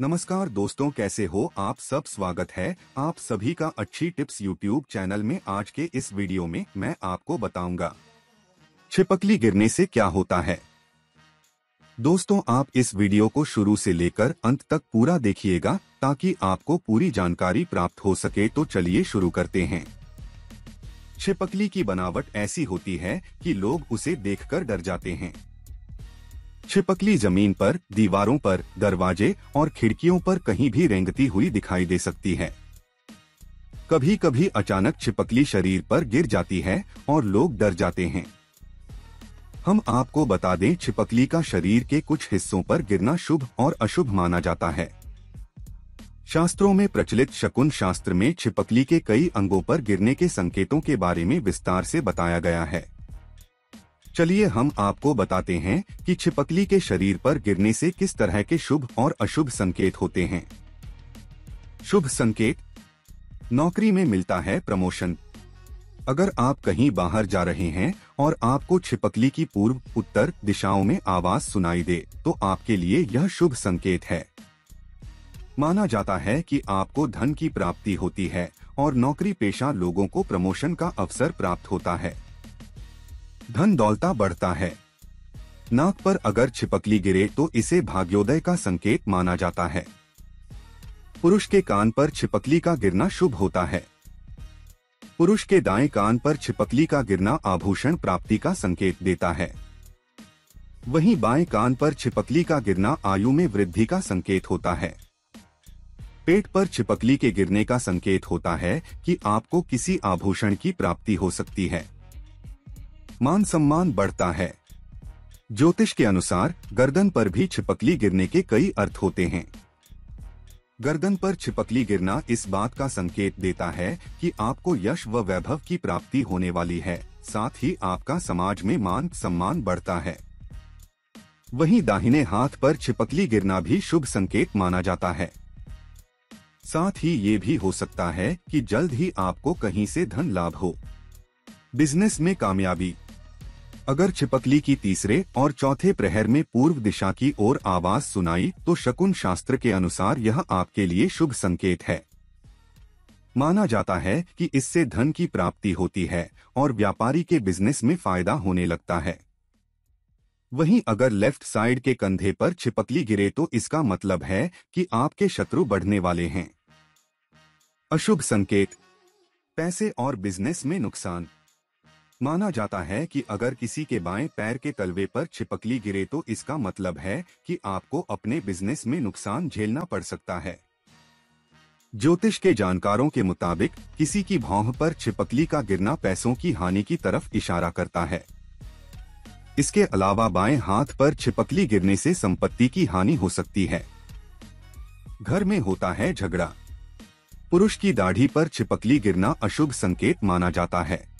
नमस्कार दोस्तों, कैसे हो? आप सब स्वागत है आप सभी का अच्छी टिप्स यूट्यूब चैनल में आज के इस वीडियो में मैं आपको बताऊँगा। छिपकली गिरने से क्या होता है? दोस्तों, आप इस वीडियो को शुरू से लेकर अंत तक पूरा देखिएगा ताकि आपको पूरी जानकारी प्राप्त हो सके तो चलिए शुरू करते हैं। छिपकली की बनावट ऐसी होती है कि लोग उसे देखकर डर जाते हैं। छिपकली ज़मीन पर, दीवारों पर, दरवाजे और खिड़कियों पर कहीं भी रेंगती हुई दिखाई दे सकती है। कभी कभी अचानक छिपकली शरीर पर गिर जाती है और लोग डर जाते हैं। हम आपको बता दें, छिपकली का शरीर के कुछ हिस्सों पर गिरना शुभ और अशुभ माना जाता है। शास्त्रों में प्रचलित शकुन शास्त्र में छिपकली के कई अंगों पर गिरने के संकेतों के बारे में विस्तार से बताया गया है। चलिए हम आपको बताते हैं कि छिपकली के शरीर पर गिरने से किस तरह के शुभ और अशुभ संकेत होते हैं। शुभ संकेत। नौकरी में मिलता है प्रमोशन। अगर आप कहीं बाहर जा रहे हैं और आपको छिपकली की पूर्व, उत्तर दिशाओं में आवाज़ सुनाई दे तो आपके लिए यह शुभ संकेत है। माना जाता है कि आपको धन की प्राप्ति होती है और नौकरी पेशा लोगों को प्रमोशन का अवसर प्राप्त होता है। धन दौलता बढ़ता है। नाक पर अगर छिपकली गिरे तो इसे भाग्योदय का संकेत माना जाता है। पुरुष के कान पर छिपकली का गिरना शुभ होता है। पुरुष के दाएँ कान पर छिपकली का गिरना आभूषण प्राप्ति का संकेत देता है। वहीं बाएँ कान पर छिपकली का गिरना आयु में वृद्धि का संकेत होता है। पेट पर छिपकली के गिरने का संकेत होता है कि आपको किसी आभूषण की प्राप्ति हो सकती है। मान सम्मान बढ़ता है। ज्योतिष के अनुसार, गर्दन पर भी छिपकली गिरने के कई अर्थ होते हैं। गर्दन पर छिपकली गिरना इस बात का संकेत देता है कि आपको यश व वैभव की प्राप्ति होने वाली है, साथ ही आपका समाज में मान सम्मान बढ़ता है। वहीं दाहिने हाथ पर छिपकली गिरना भी शुभ संकेत माना जाता है। साथ ही ये भी हो सकता है कि जल्द ही आपको कहीं से धन लाभ हो। बिज़नेस में कामयाबी अगर छिपकली की तीसरे और चौथे प्रहर में पूर्व दिशा की ओर आवाज़ सुनाई तो शकुन शास्त्र के अनुसार यह आपके लिए शुभ संकेत है। माना जाता है कि इससे धन की प्राप्ति होती है और व्यापारी के बिज़नेस में फ़ायदा होने लगता है। वहीं अगर लेफ़्ट साइड के कंधे पर छिपकली गिरे तो इसका मतलब है कि आपके शत्रु बढ़ने वाले हैं। अशुभ संकेत। पैसे और बिज़नेस में नुकसान। माना जाता है कि अगर किसी के बाएँ पैर के तलवे पर छिपकली गिरे तो इसका मतलब है कि आपको अपने बिज़नेस में नुकसान झेलना पड़ सकता है। ज्योतिष के जानकारों के मुताबिक, किसी की भौह पर छिपकली का गिरना पैसों की हानि की तरफ़ इशारा करता है। इसके अलावा बाएँ हाथ पर छिपकली गिरने से संपत्ति की हानि हो सकती है। घर में होता है झगड़ा। पुरुष की दाढ़ी पर छिपकली गिरना अशुभ संकेत माना जाता है।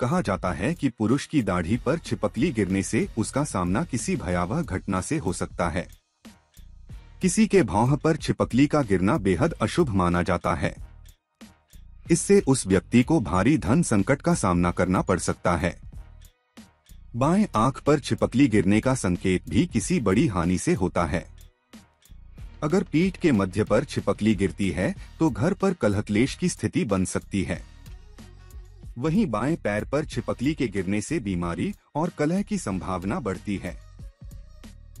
कहा जाता है कि पुरुष की दाढ़ी पर छिपकली गिरने से उसका सामना किसी भयावह घटना से हो सकता है। किसी के भाव पर छिपकली का गिरना बेहद अशुभ माना जाता है। इससे उस व्यक्ति को भारी धन संकट का सामना करना पड़ सकता है। बाएँ आँख पर छिपकली गिरने का संकेत भी किसी बड़ी हानि से होता है। अगर पीठ के मध्य पर छिपकली गिरती है तो घर पर कलहक्लेश की स्थिति बन सकती है। वहीं बाएँ पैर पर छिपकली के गिरने से बीमारी और कलह की संभावना बढ़ती है।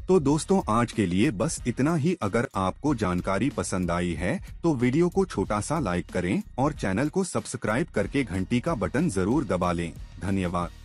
तो दोस्तों, आज के लिए बस इतना ही। अगर आपको जानकारी पसंद आई है तो वीडियो को छोटा सा लाइक करें और चैनल को सब्सक्राइब करके घंटी का बटन ज़रूर दबा लें। धन्यवाद।